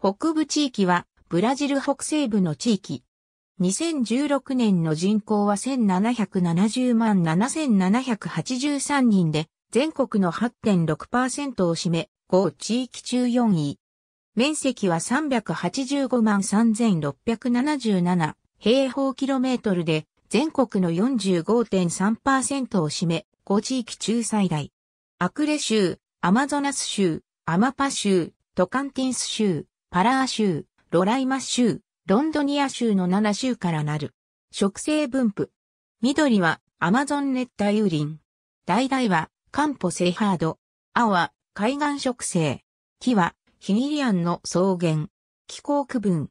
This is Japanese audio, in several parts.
北部地域はブラジル北西部の地域。2016年の人口は1770万7783人で、全国の8.6%を占め、5地域中4位。面積は385万3677平方キロメートルで、全国の45.3%を占め、5地域中最大。アクレ州、アマゾナス州、アマパ州、トカンティンス州、パラー州、ロライマ州、ロンドニア州の7州からなる。植生分布。緑はアマゾン熱帯雨林。橙はカンポセイハード。青は海岸植生。木はヒギリアンの草原。気候区分。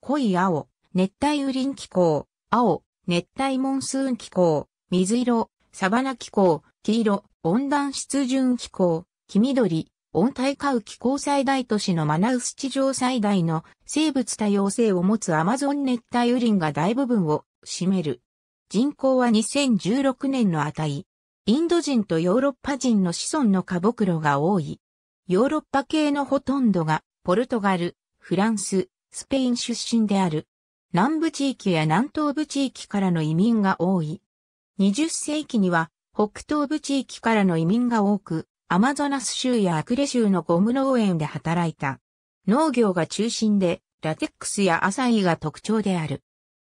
濃い青、熱帯雨林気候。青、熱帯モンスーン気候。水色、サバナ気候。黄色、温暖湿潤気候。黄緑、温帯下雨気候最大都市のマナウス地上最大の生物多様性を持つアマゾン熱帯雨林が大部分を占める。人口は2016年の値。インド人とヨーロッパ人の子孫のカボクロが多い。ヨーロッパ系のほとんどがポルトガル、フランス、スペイン出身である。南部地域や南東部地域からの移民が多い。20世紀には北東部地域からの移民が多く、アマゾナス州やアクレ州のゴム農園で働いた。農業が中心で、ラテックスやアサイが特徴である。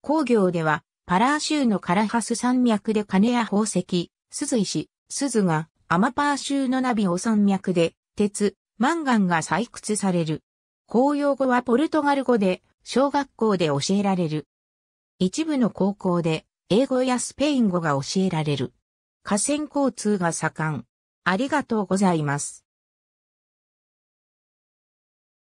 工業では、パラー州のカラハス山脈で金や宝石、鈴石、鈴が、アマパー州のナビオ山脈で、鉄、マンガンが採掘される。公用語はポルトガル語で、小学校で教えられる。一部の高校で、英語やスペイン語が教えられる。河川交通が盛ん。ありがとうございます。